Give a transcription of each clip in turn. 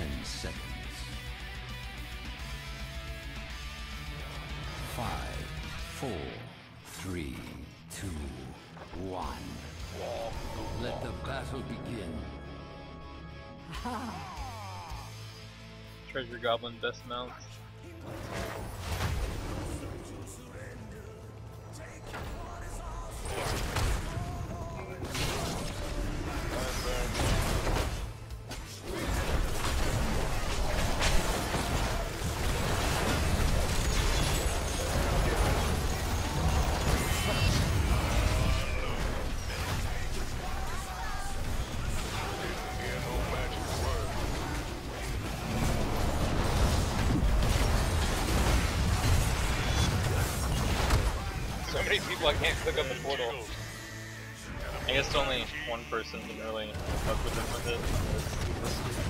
10 seconds. Five, four, three, two, one. Let the battle begin. Treasure Goblin best mount. many people I can't click on the portal. I guess only one person can really fuck with them with it.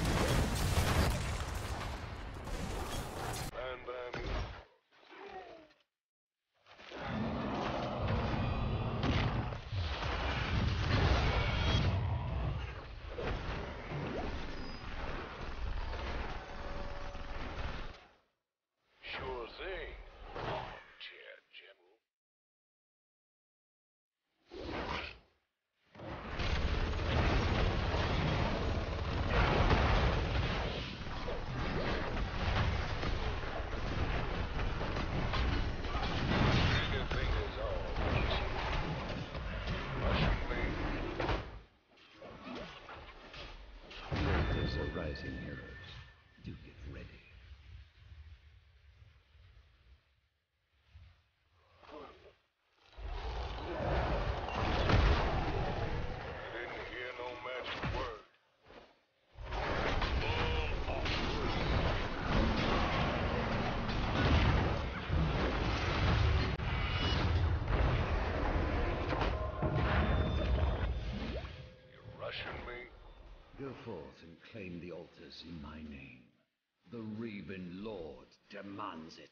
Go forth and claim the altars in my name. The Raven Lord demands it.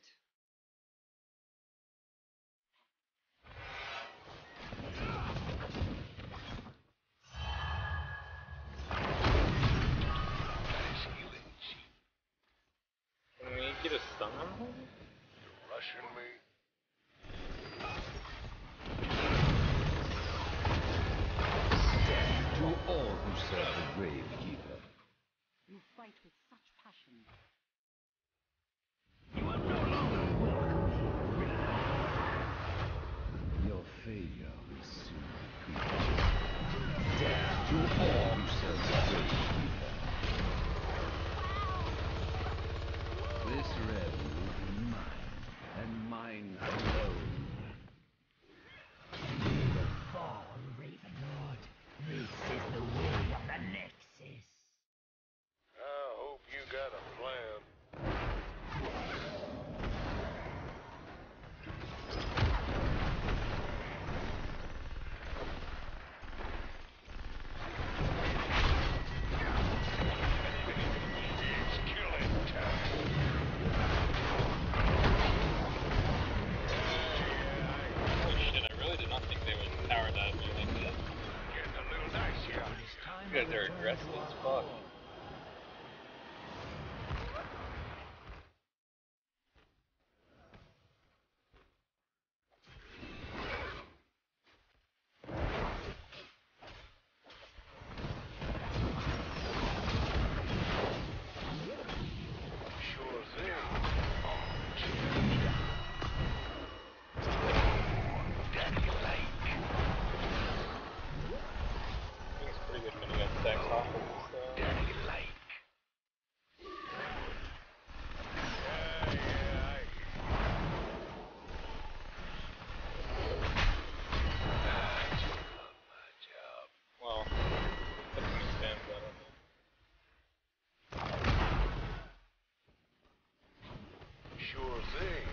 they're aggressive as fuck. sure thing,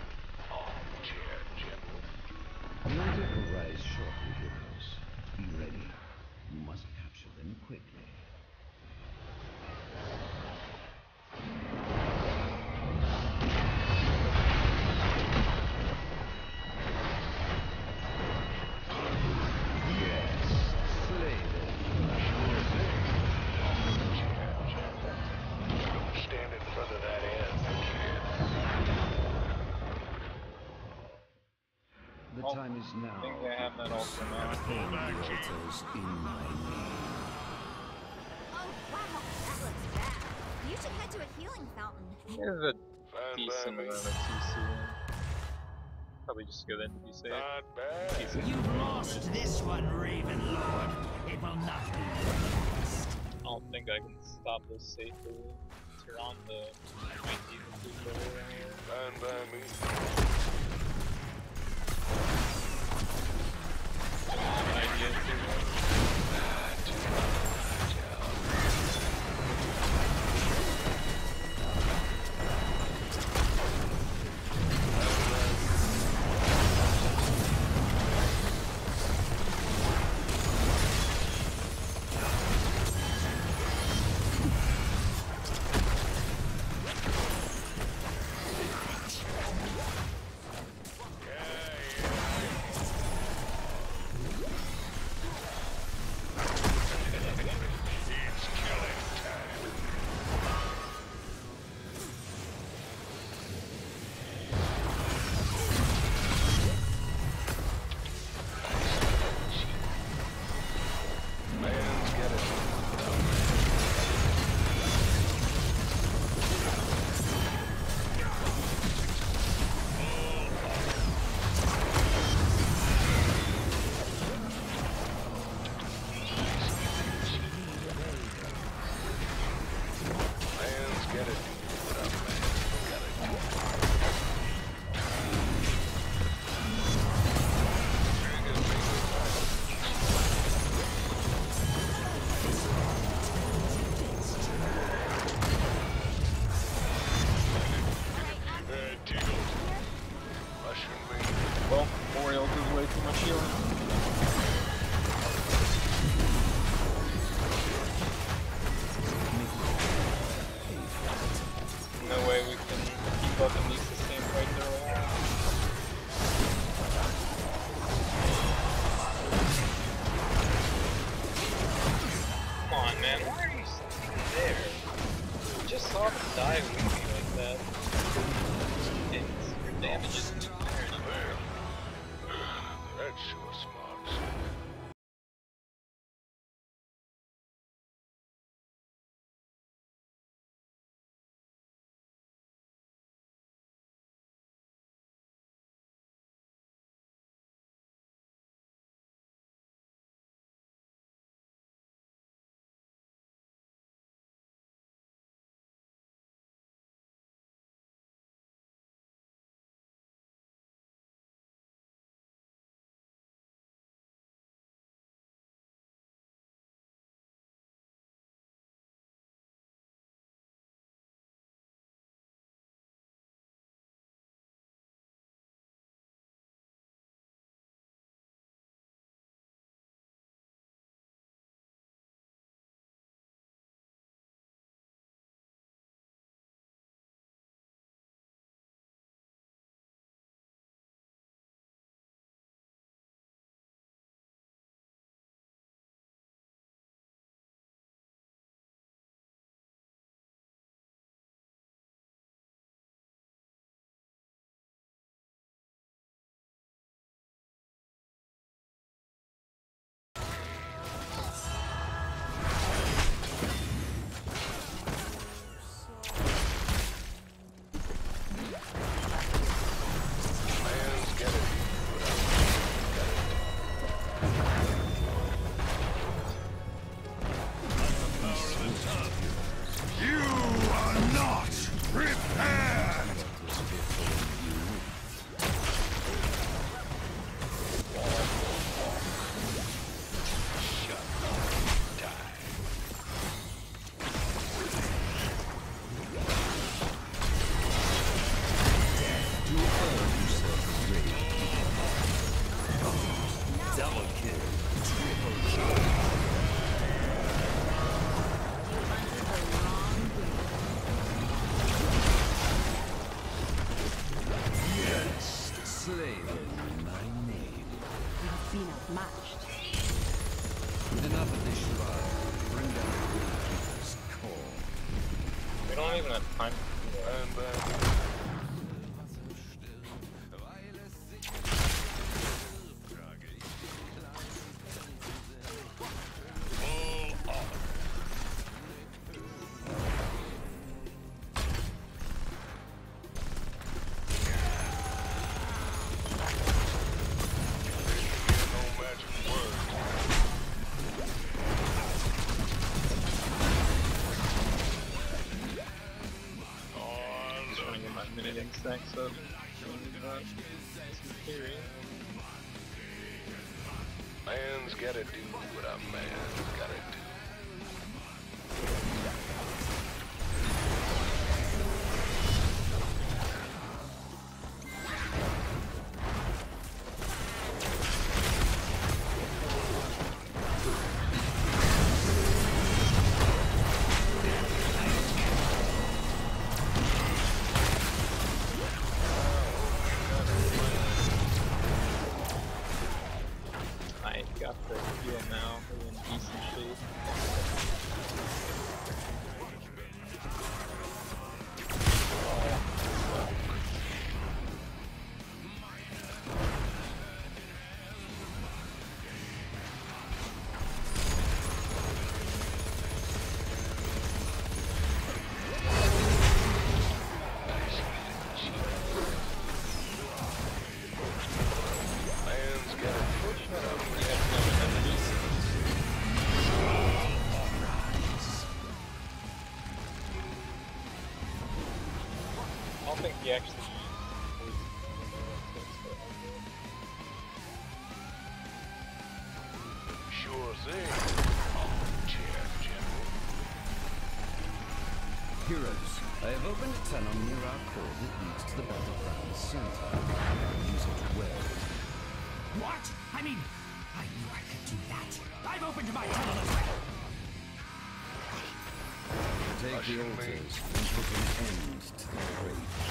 oh, armchair general. You'll arrive shortly, heroes. Be ready. You must capture them quickly. Time is now. I think I have that all for now. Pull back, The in my name. Oh, wow, that looks bad. You should head to a healing fountain. There's a Fine decent by amount of TC. Probably just go there to be safe. Not bad. Decent. You've lost this one, Raven Lord. It will not be lost. I don't think I can stop this safely. Turn on the might need to do better here. Fine by me. Idea stacks actually Sure thing. Chair General. Heroes, I have opened a tunnel near our core that leads to the battleground center. Use it well. What? I mean, I knew I could do that. I've opened my Take the altars and put an end to the rage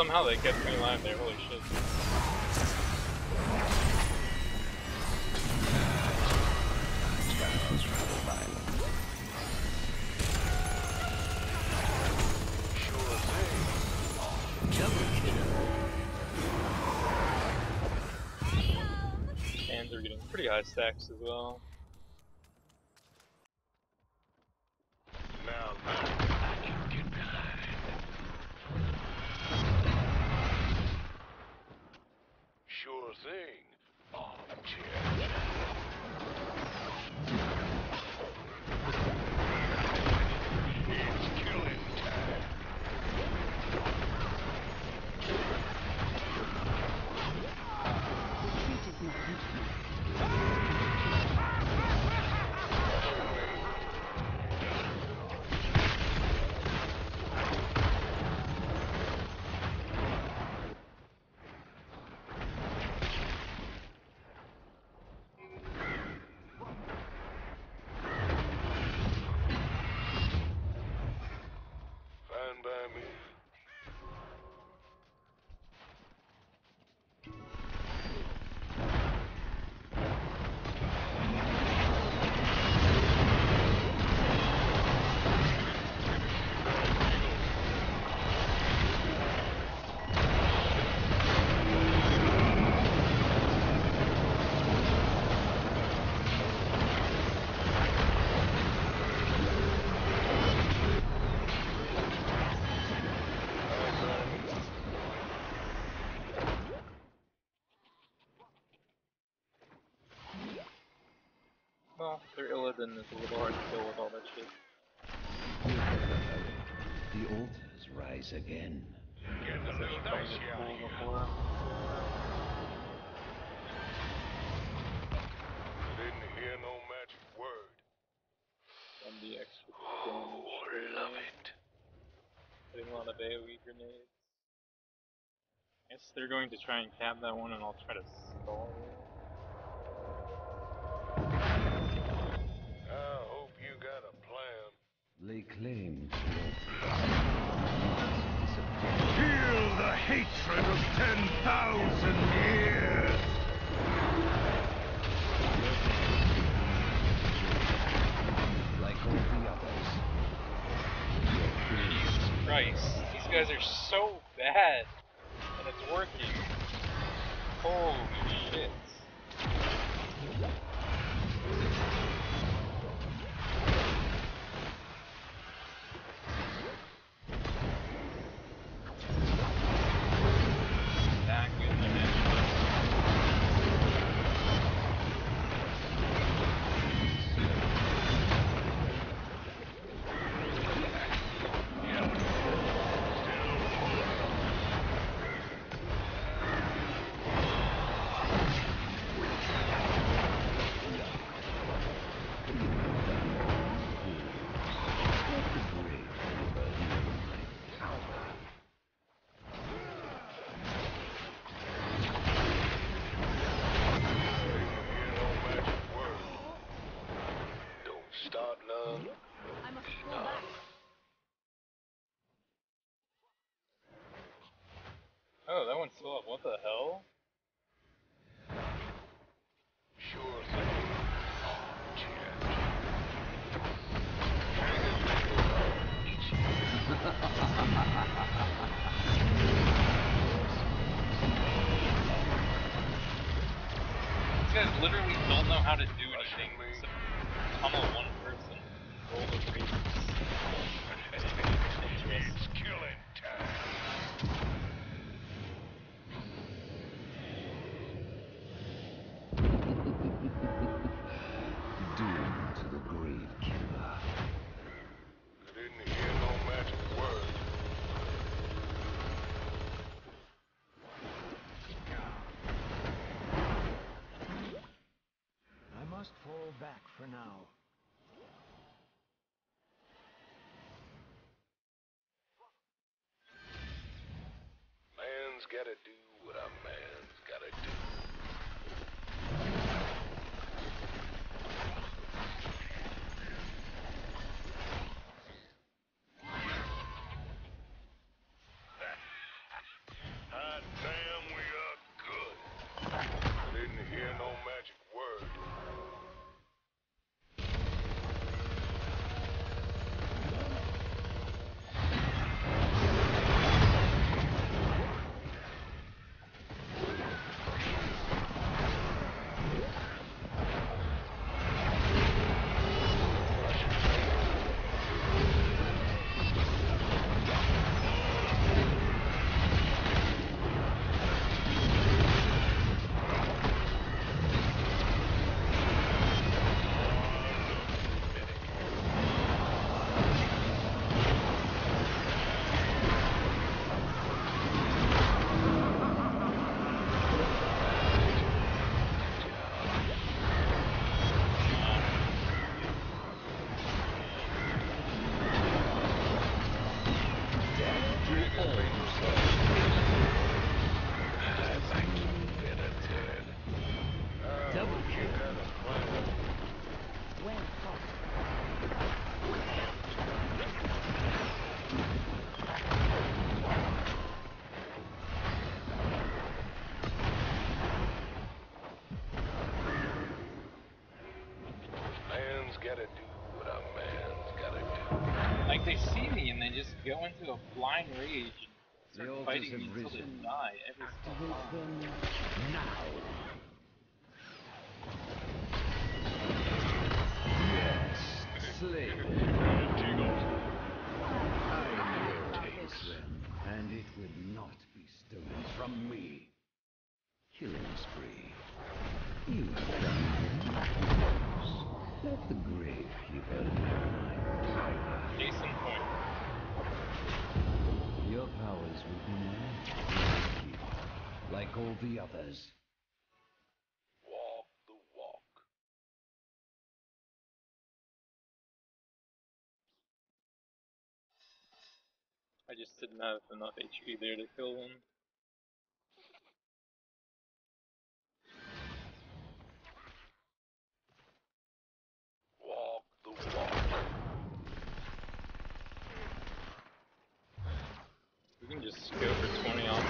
somehow they kept me alive there. Holy shit. And they're getting pretty high stacks as well. Now that I can get behind. Sure thing. Armchair General. It's killing time. Retreat is not complete. Fine by me. Fine by me. Well, their Illidan is a little hard to kill with all that shit. The altars rise again. Get the little Trying dicey to out pull of here. before. Didn't hear no magic word. And the extra damage. Oh, love it. Putting a lot of AoE grenades. I guess they're going to try and cap that one and I'll try to stall it. lay claim to your Feel the hatred of 10,000 years! Like all the others. Jesus Christ, these guys are so bad, and it's working. Holy shit. start none. I'm a fullback. Oh, that one's still up. What the hell? Sure thing. These guys literally don't know how to do anything except pummel one for now. Man's gotta do what a man's gotta do. fighting me until they die every time. I just didn't have enough HP there to kill them. Walk the walk. We can just go for 20 off.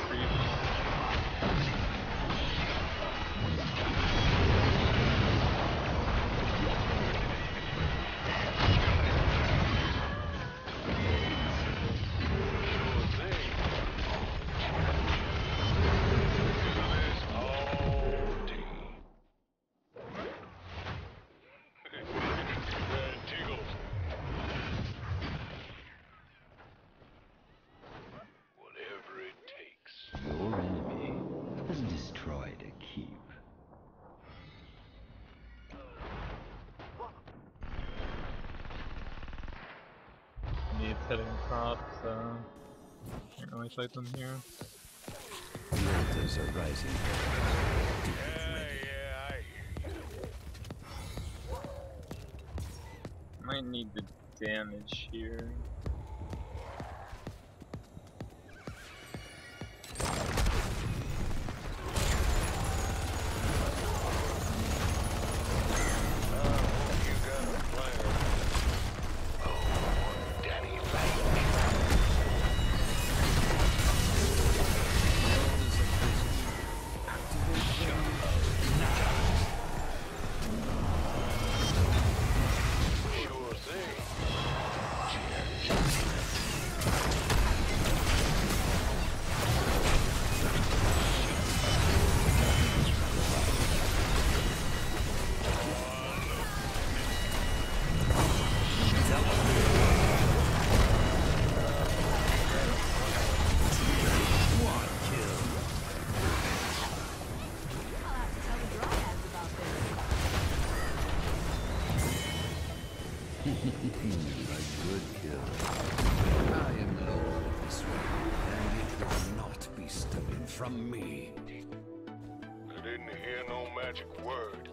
Heading top, so can't really fight them here. The altars are rising. Yeah, yeah, I Might need the damage here. From me. I didn't hear no magic word.